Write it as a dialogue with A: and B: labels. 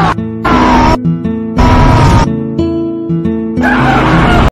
A: Ah!